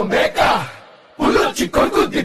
Omega, o de corco de